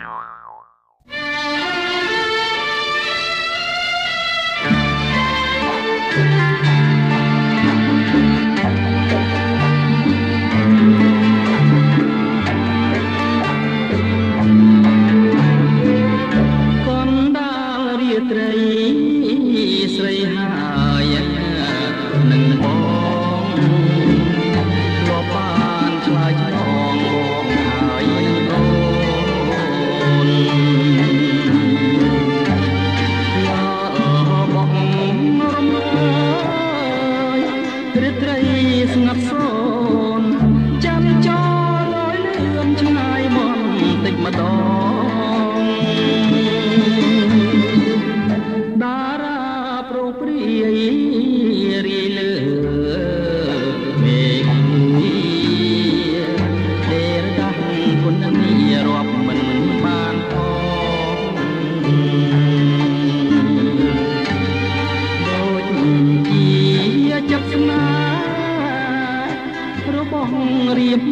Yeah.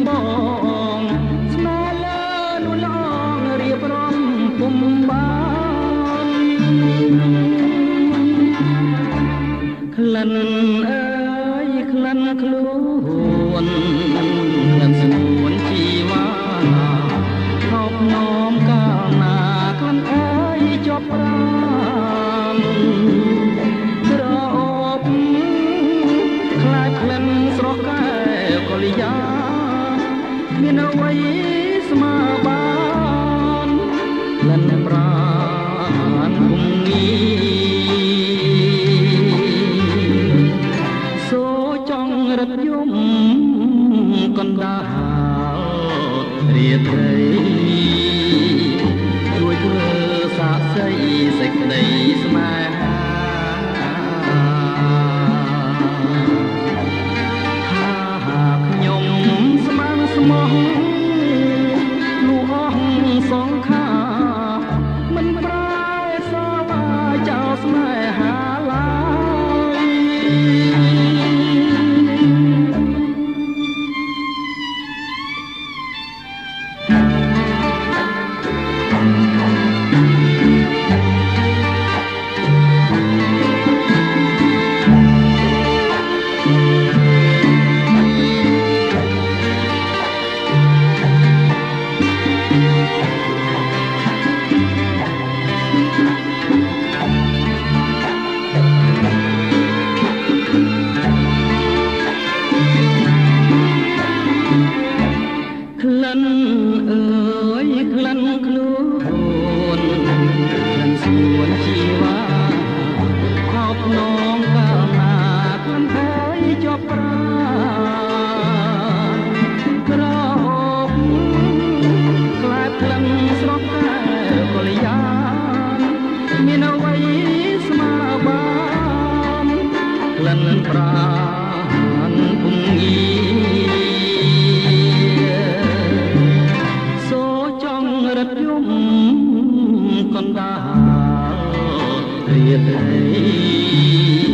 បងស្មើលើនួនល្អងរៀបរំពុំបានក្លិនអើយក្លិនខ្លួនក្លិនស្ងួនជីវ៉ាខោបនំកាលណាក្លិនអើយជាប់ប្រាំក្រអូបខ្លាចក្លិនស្រស់កែកលយា មានអ្វីស្មើបានលិនប្រានគំនីសូចង់រត់យំកណ្ដាលរាត្រីជួយធ្វើសាក់សីសេចក្តី yate